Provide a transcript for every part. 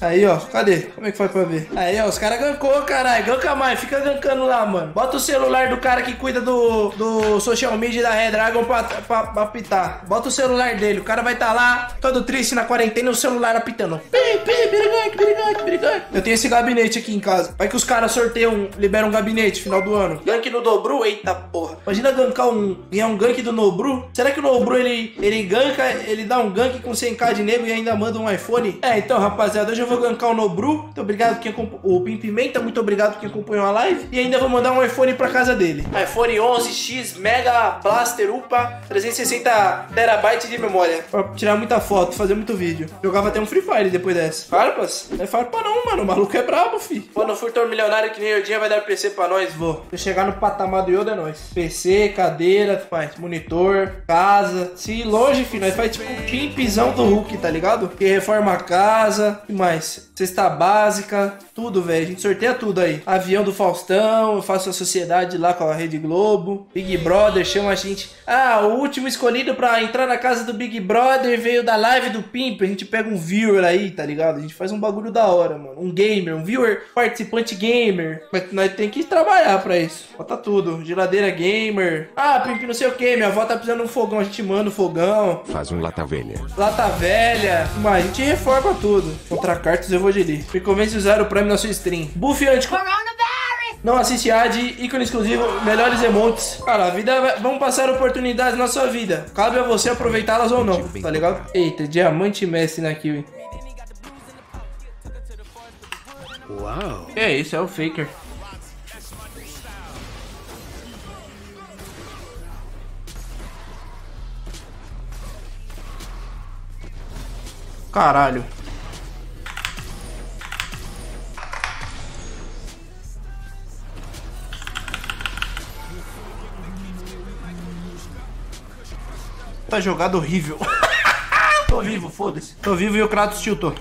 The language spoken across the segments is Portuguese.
Aí, ó, cadê? Como é que faz pra ver? Aí, ó, os caras gancou, caralho. Ganca mais, fica gancando lá, mano. Bota o celular do cara que cuida do, do social media da Red Dragon pra, pra, pra apitar. Bota o celular dele. O cara vai estar tá lá, todo triste na quarentena, o celular apitando. Pi, pi, birigante, birigante, birigante. Eu tenho esse gabinete aqui em casa. Vai que os caras sorteiam, liberam um gabinete final do ano. Gank no Dobru? Eita porra. Imagina gankar um, ganhar um gank do Nobru. Será que o Nobru ele, ele ganka, ele dá um gank com 100k de nego e ainda manda um iPhone? É, então, rapaziada, hoje eu vou gankar o Nobru. Muito obrigado quem o Pim Pimenta, muito obrigado quem acompanhou a live. E ainda vou mandar um iPhone pra casa dele. iPhone 11X Mega Blaster UPA 360 terabytes de memória. Pra tirar muita foto, fazer muito vídeo. Jogava até um Free Fire depois dessa. Farpas? Não é farpa não, mano. O maluco é brabo, fi. Quando for tão milionário que nem o dia vai dar PC pra nós, vou. Se chegar no patamar do Yoda é nós. PC, cadeira, faz monitor, casa. Se longe, fi, nós faz tipo um pimpzão do Hulk, tá ligado? Que reforma a casa. e mais? Cesta básica, tudo, velho. A gente sorteia tudo aí. Avião do Faustão, eu faço a sociedade lá com a Rede Globo. Big Brother chama a gente. Ah, o último escolhido pra entrar na casa do Big Brother veio da live do Pimp. A gente pega um viewer aí, tá ligado? A gente faz um bagulho da hora, mano. Um gamer, um viewer participante gamer. Mas nós tem que trabalhar pra isso. Bota tudo. Geladeira gamer. Ah, Pimp, não sei o que. Minha avó tá precisando de um fogão. A gente manda um fogão. Faz um lata velha. Lata velha. Mas a gente reforma tudo. Contra cartas eu vou de ali. Me convence a usar o Prime na sua stream. Buff anti... Não assiste ad, ícone exclusivo, melhores emotes. Cara, a vida vai... Vamos passar oportunidades na sua vida. Cabe a você aproveitá-las ou não, tá ligado? Eita, diamante mestre na kill. Uau. É isso, é o Faker. Caralho. Tá jogada horrível. Tô vivo, foda-se. Tô vivo e o Kratos tiltou.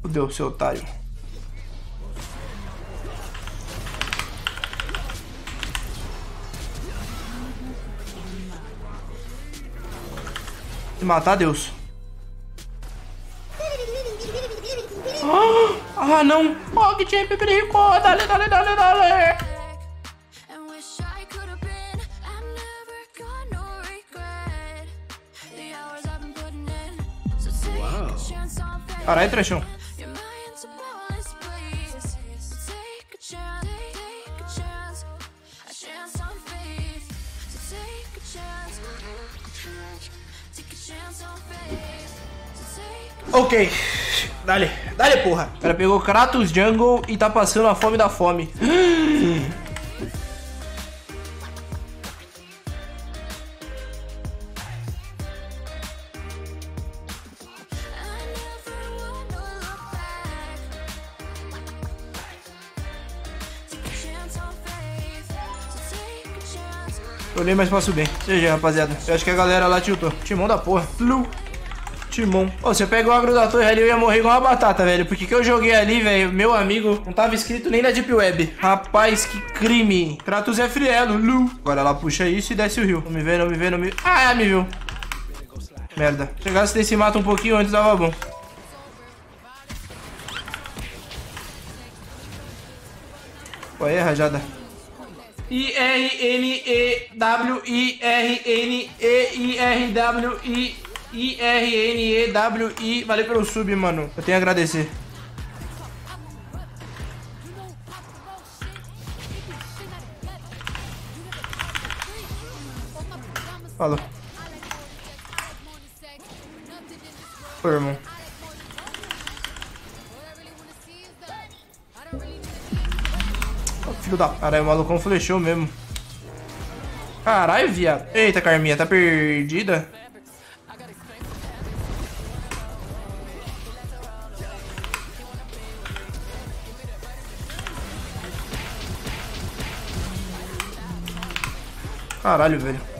Fudeu, seu otário. Se matar, Deus. Ah! Não. Oh, que champ perigo. Dale, dale, dale, dale. Caralho, trechão. Ok. Dale, dale, porra. O cara pegou Kratos Jungle e tá passando a fome da fome. Nem mais posso bem. Seja, rapaziada. Eu acho que a galera lá tiltou. Timão da porra. Lu. Timon. Ô, se eu pegar o agro da torre ali, eu ia morrer igual uma batata, velho. Porque que eu joguei ali, velho, meu amigo, não tava escrito nem na Deep Web. Rapaz, que crime. Kratos é frielo, Lu. Agora ela puxa isso e desce o rio. Não me vê, não me vê, não me... Ah, me viu. Merda. Chegasse desse mato um pouquinho antes, dava bom. Qual é, rajada? I-R-N-E-W-I-R-N-E-I-R-W-I... I-R-N-E-W-I. Valeu pelo sub, mano. Eu tenho a agradecer. Falou. Pô, irmão. filho da... Caralho, o malucão flechou mesmo. Caralho, viado. Eita, Carminha, tá perdida? Caralho, velho.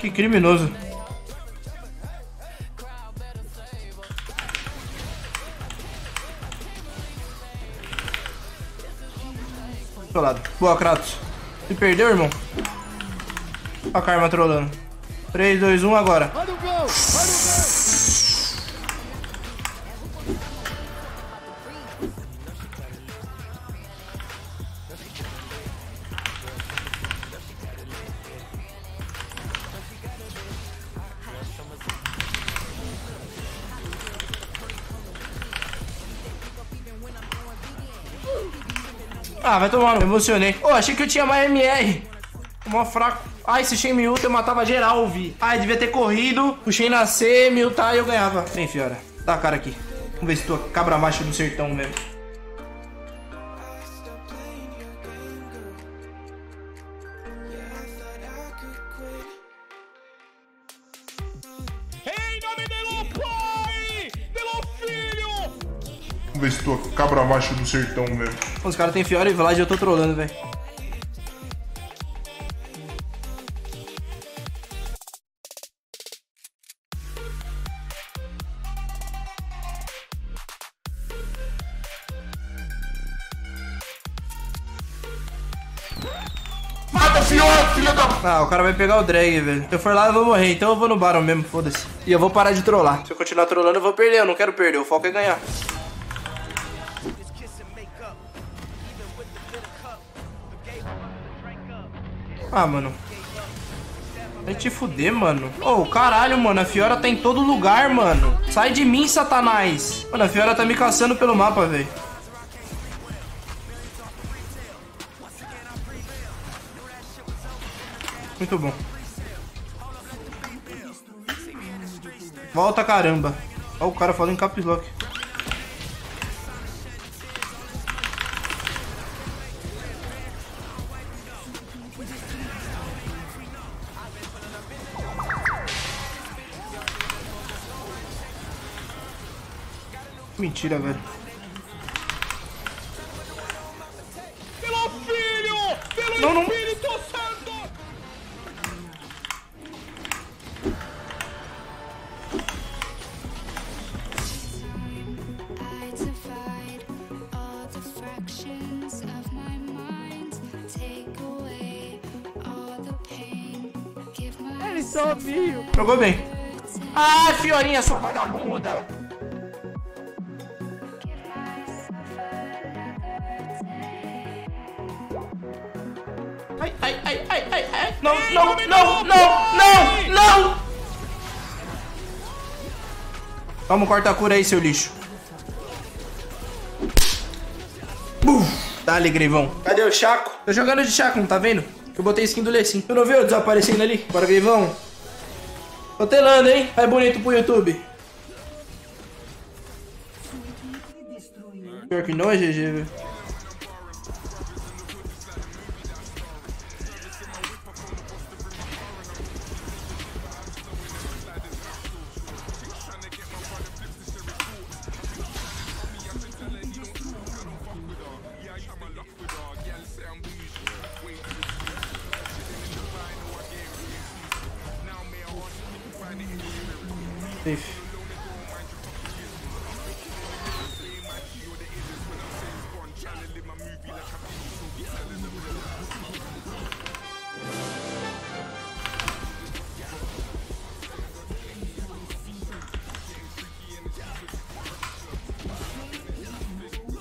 Que criminoso. Trollado. Boa, Kratos. Se perdeu, irmão? Olha a Karma trolando. 3, 2, 1, agora. Olha o gol! Olha o gol! Ah, vai tomar, me emocionei. Ô, oh, achei que eu tinha mais MR. Mó fraco. Ah, esse Shen Miu eu matava geral, vi. Ah, devia ter corrido. Puxei na C, tá e eu ganhava. Vem, Fiora. Dá a cara aqui. Vamos ver se tu cabra macho do sertão mesmo. Macho do sertão mesmo. Os caras tem Fiora e Vlad e eu tô trolando, velho. Mata Fiora, filha da... Ah, o cara vai pegar o drag, velho. Se eu for lá, eu vou morrer. Então eu vou no Baron mesmo, foda-se. E eu vou parar de trollar. Se eu continuar trollando, eu vou perder. Eu não quero perder. O foco é ganhar. Ah, mano. Vai te fuder, mano. Oh, caralho, mano. A Fiora tá em todo lugar, mano. Sai de mim, satanás. Mano, a Fiora tá me caçando pelo mapa, velho. Muito bom. Volta, caramba. Olha o cara falando em caps lock. Mentira, velho. Pelo filho! Pelo não, não. Espírito Santo! Ele só viu. Jogou bem. Ah, Fiorinha, sua vagabunda. Ai, ai, ai, ai, ai, ai. Não, não, não, não, não, não! Toma um corta-cura aí, seu lixo. Buf! Dá-lhe, Greivão. Cadê o Chaco? Tô jogando de Chaco, não tá vendo? Que eu botei skin do Lecim. Tu não viu desaparecendo ali? Bora, Greivão. Tô telando, hein? É bonito pro YouTube. Pior que não é GG, velho.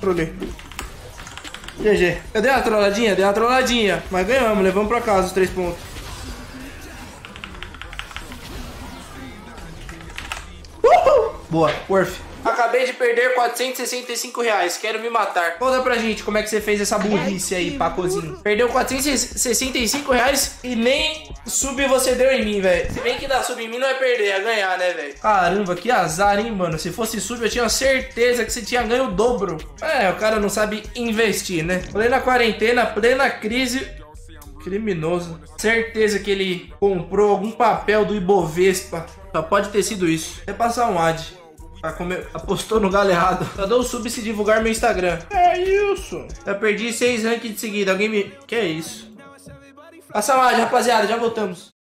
Trolei. GG. Eu dei uma trolladinha? Dei uma trolladinha. Mas ganhamos, levamos pra casa os três pontos. Boa, worth. Acabei de perder 465 reais, quero me matar. Conta pra gente como é que você fez essa burrice aí, Pacozinho. Perdeu 465 reais e nem sub você deu em mim, velho. Se bem que dar sub em mim não é perder, é ganhar, né, velho? Caramba, que azar, hein, mano. Se fosse sub, eu tinha certeza que você tinha ganho o dobro. É, o cara não sabe investir, né? Plena quarentena, plena crise, Criminoso. Certeza que ele comprou algum papel do Ibovespa. Só pode ter sido isso. É passar um ad. Comer... Apostou no galho errado. Só dou um sub se divulgar meu Instagram. É isso. Já perdi seis rankings de seguida. Alguém me. Que é isso? Passa ad, rapaziada. Já voltamos.